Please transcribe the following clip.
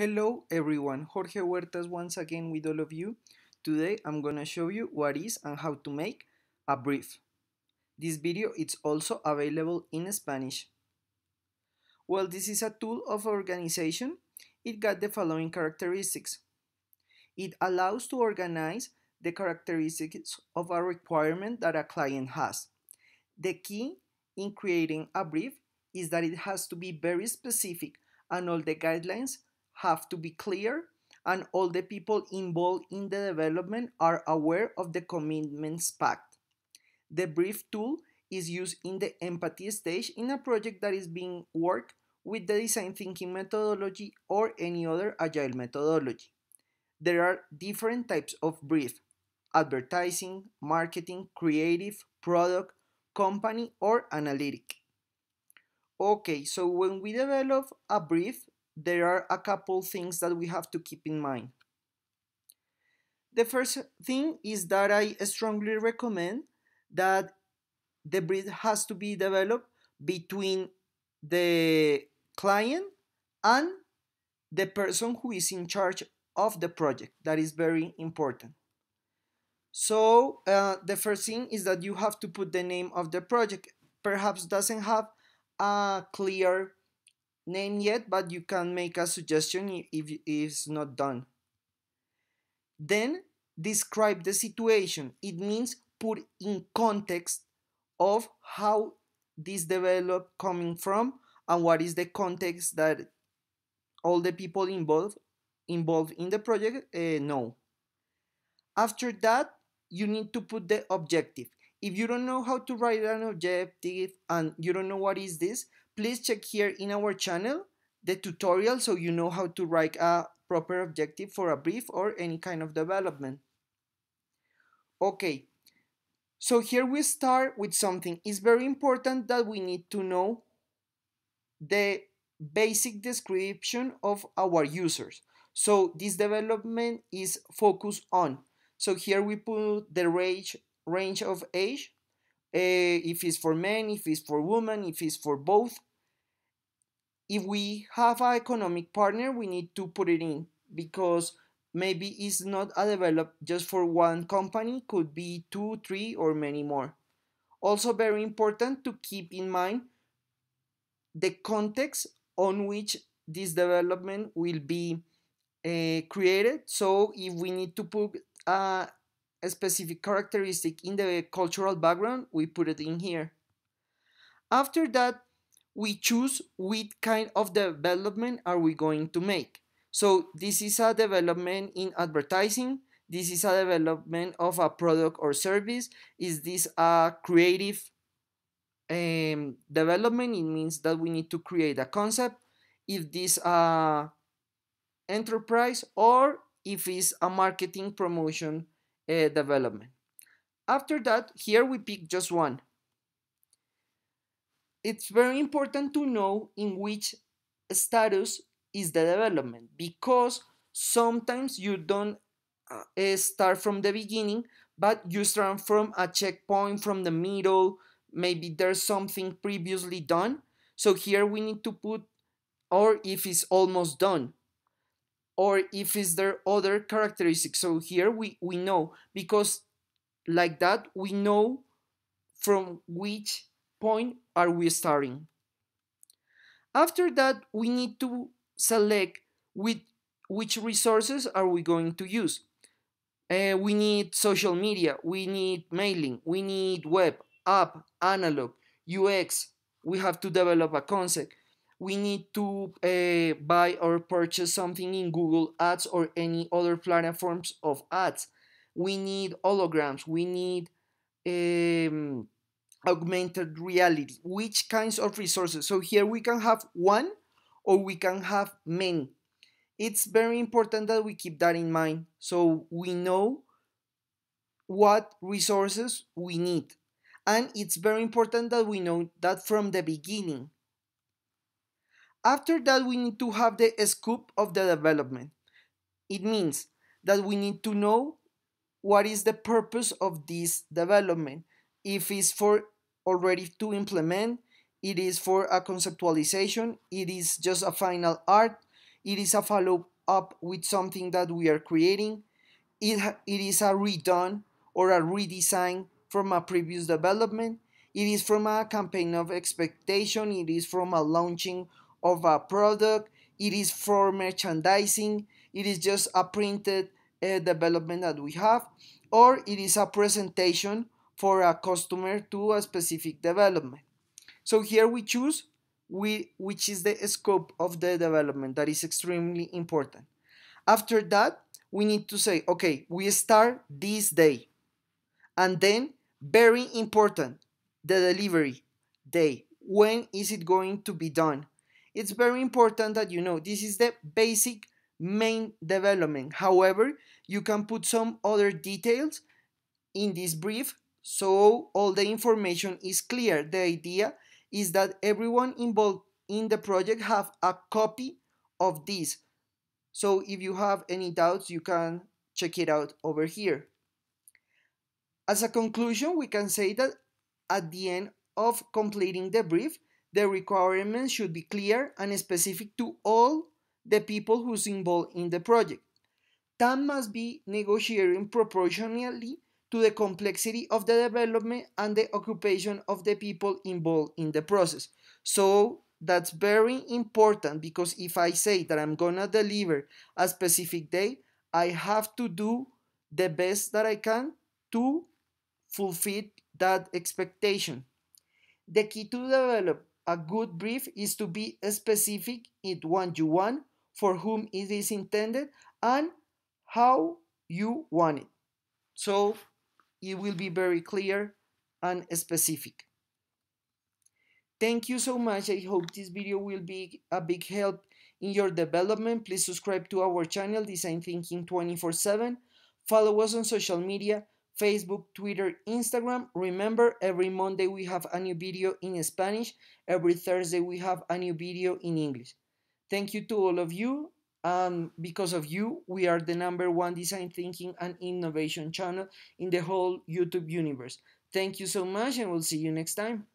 Hello everyone, Jorge Huertas once again with all of you. Today I'm gonna show you what is and how to make a brief. This video is also available in Spanish. Well, this is a tool of organization. It got the following characteristics. It allows to organize the characteristics of a requirement that a client has. The key in creating a brief is that it has to be very specific and all the guidelines have to be clear and all the people involved in the development are aware of the commitments pact. The brief tool is used in the empathy stage in a project that is being worked with the design thinking methodology or any other agile methodology. There are different types of brief advertising, marketing, creative, product, company, or analytic. Okay, so when we develop a brief, there are a couple things that we have to keep in mind. The first thing is that I strongly recommend that the brief has to be developed between the client and the person who is in charge of the project. That is very important. So uh, the first thing is that you have to put the name of the project. Perhaps doesn't have a clear name yet, but you can make a suggestion if it's not done. Then describe the situation. It means put in context of how this developed coming from and what is the context that all the people involved involved in the project uh, know. After that, you need to put the objective. If you don't know how to write an objective and you don't know what is this, please check here in our channel the tutorial so you know how to write a proper objective for a brief or any kind of development. Okay, so here we start with something. It's very important that we need to know the basic description of our users. So this development is focused on. So here we put the range, range of age, uh, if it's for men, if it's for women, if it's for both. If we have an economic partner, we need to put it in because maybe it's not a develop just for one company, could be two, three, or many more. Also very important to keep in mind the context on which this development will be uh, created. So if we need to put a, a specific characteristic in the cultural background, we put it in here. After that, we choose which kind of development are we going to make. So this is a development in advertising. This is a development of a product or service. Is this a creative um, development? It means that we need to create a concept. If this a enterprise or if it's a marketing promotion uh, development. After that, here we pick just one it's very important to know in which status is the development because sometimes you don't uh, start from the beginning but you start from a checkpoint from the middle maybe there's something previously done. So here we need to put or if it's almost done or if is there other characteristics. So here we we know because like that we know from which point are we starting? After that, we need to select with which resources are we going to use. Uh, we need social media, we need mailing, we need web, app, analog, UX. We have to develop a concept. We need to uh, buy or purchase something in Google Ads or any other platforms of ads. We need holograms. We need um, augmented reality which kinds of resources? So here we can have one or we can have many. It's very important that we keep that in mind so we know what resources we need. And it's very important that we know that from the beginning. After that we need to have the scope of the development. It means that we need to know what is the purpose of this development if it's for already to implement, it is for a conceptualization, it is just a final art, it is a follow up with something that we are creating, it, it is a redone or a redesign from a previous development, it is from a campaign of expectation, it is from a launching of a product, it is for merchandising, it is just a printed uh, development that we have, or it is a presentation for a customer to a specific development. So here we choose we, which is the scope of the development that is extremely important. After that, we need to say, okay, we start this day. And then, very important, the delivery day. When is it going to be done? It's very important that you know this is the basic main development. However, you can put some other details in this brief so all the information is clear. The idea is that everyone involved in the project have a copy of this. So if you have any doubts, you can check it out over here. As a conclusion, we can say that at the end of completing the brief, the requirements should be clear and specific to all the people who's involved in the project. Time must be negotiated proportionally to the complexity of the development and the occupation of the people involved in the process. So that's very important because if I say that I'm gonna deliver a specific day, I have to do the best that I can to fulfill that expectation. The key to develop a good brief is to be specific in what you want, for whom it is intended, and how you want it. So it will be very clear and specific. Thank you so much. I hope this video will be a big help in your development. Please subscribe to our channel, Design Thinking 24-7. Follow us on social media, Facebook, Twitter, Instagram. Remember, every Monday we have a new video in Spanish. Every Thursday we have a new video in English. Thank you to all of you um, because of you, we are the number one design thinking and innovation channel in the whole YouTube universe. Thank you so much, and we'll see you next time.